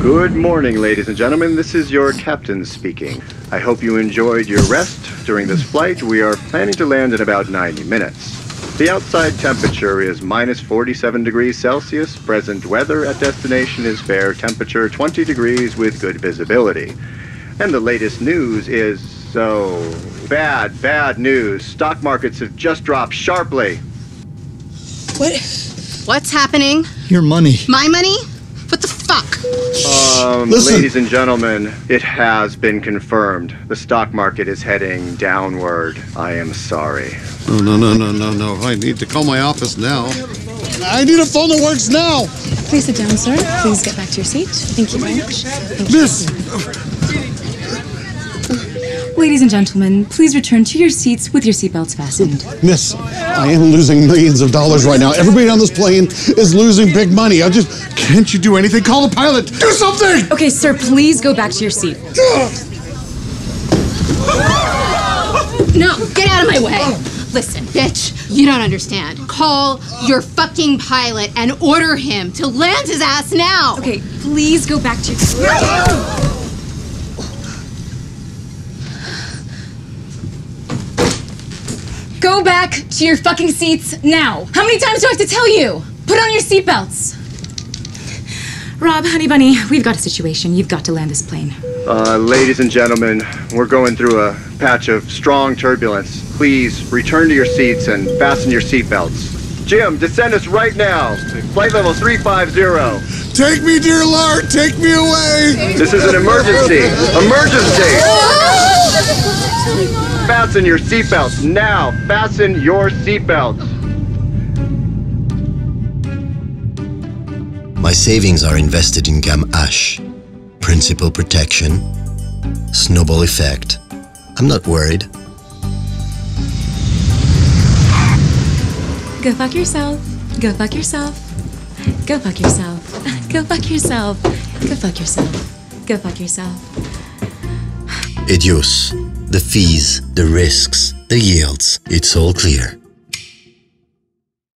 Good morning, ladies and gentlemen. This is your captain speaking. I hope you enjoyed your rest during this flight. We are planning to land in about 90 minutes. The outside temperature is minus 47 degrees Celsius. Present weather at destination is fair temperature 20 degrees with good visibility. And the latest news is so bad, bad news. Stock markets have just dropped sharply. What? What's happening? Your money. My money? What the fuck? Uh, Um, Listen. ladies and gentlemen, it has been confirmed. The stock market is heading downward. I am sorry. No, no, no, no, no, no. I need to call my office now. I need a phone that works now. Please sit down, sir. Please get back to your seat. Thank you very much. Thank you. Miss, Ladies and gentlemen, please return to your seats with your seatbelts fastened. miss, I am losing millions of dollars right now. Everybody on this plane is losing big money. I just can't you do anything? Call the pilot. Do something. Okay, sir, please go back to your seat. No, get out of my way. Listen, bitch, you don't understand. Call your fucking pilot and order him to land his ass now. Okay, please go back to your Go back to your fucking seats now. How many times do I have to tell you? Put on your seatbelts. Rob, honey bunny, we've got a situation. You've got to land this plane. Uh, ladies and gentlemen, we're going through a patch of strong turbulence. Please return to your seats and fasten your seatbelts. Jim, descend us right now. Flight level 350. Take me, dear Lord. Take me away. This is an emergency. Emergency! Fasten your seatbelts now. Fasten your seatbelts. My savings are invested in Gam Ash. Principal protection, snowball effect. I'm not worried. Go fuck yourself. Go fuck yourself. Go fuck yourself. Go fuck yourself. Go fuck yourself. Go fuck yourself. Hedios. The fees, the risks, the yields. It's all clear.